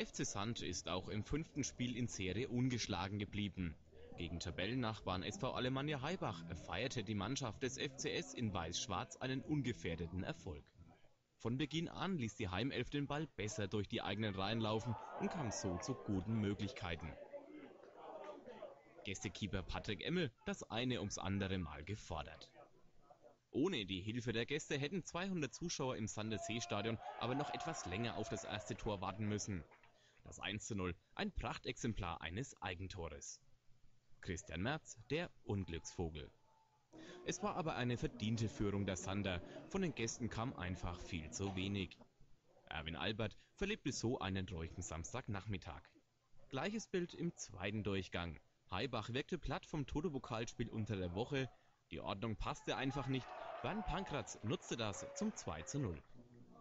FC Sand ist auch im fünften Spiel in Serie ungeschlagen geblieben. Gegen Tabellennachbarn SV Alemannia Haibach feierte die Mannschaft des FCS in Weiß-Schwarz einen ungefährdeten Erfolg. Von Beginn an ließ die Heimelf den Ball besser durch die eigenen Reihen laufen und kam so zu guten Möglichkeiten. Gästekeeper Patrick Emmel das eine ums andere Mal gefordert. Ohne die Hilfe der Gäste hätten 200 Zuschauer im Sandersee-Stadion aber noch etwas länger auf das erste Tor warten müssen. Das 1 zu 0, ein Prachtexemplar eines Eigentores. Christian Merz, der Unglücksvogel. Es war aber eine verdiente Führung der Sander, von den Gästen kam einfach viel zu wenig. Erwin Albert verlebte so einen ruhigen Samstagnachmittag. Gleiches Bild im zweiten Durchgang. Haibach wirkte platt vom Toto-Pokalspiel unter der Woche, die Ordnung passte einfach nicht, Bernd Pankratz nutzte das zum 2 zu 0.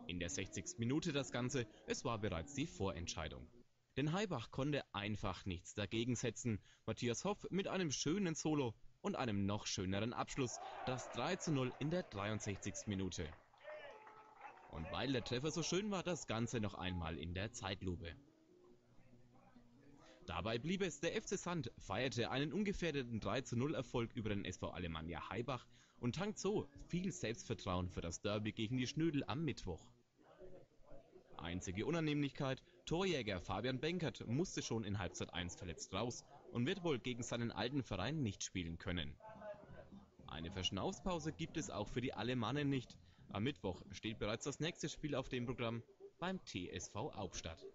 In der 60. Minute das Ganze, es war bereits die Vorentscheidung. Denn Haibach konnte einfach nichts dagegen setzen. Matthias Hoff mit einem schönen Solo und einem noch schöneren Abschluss, das 3 zu 0 in der 63. Minute. Und weil der Treffer so schön war, das Ganze noch einmal in der Zeitlupe. Dabei blieb es, der FC Sand feierte einen ungefährdeten 3-0 Erfolg über den SV Alemannia Haibach und tankt so viel Selbstvertrauen für das Derby gegen die Schnödel am Mittwoch. Einzige Unannehmlichkeit, Torjäger Fabian Benkert musste schon in Halbzeit 1 verletzt raus und wird wohl gegen seinen alten Verein nicht spielen können. Eine Verschnaufspause gibt es auch für die Alemannen nicht. Am Mittwoch steht bereits das nächste Spiel auf dem Programm beim TSV Hauptstadt.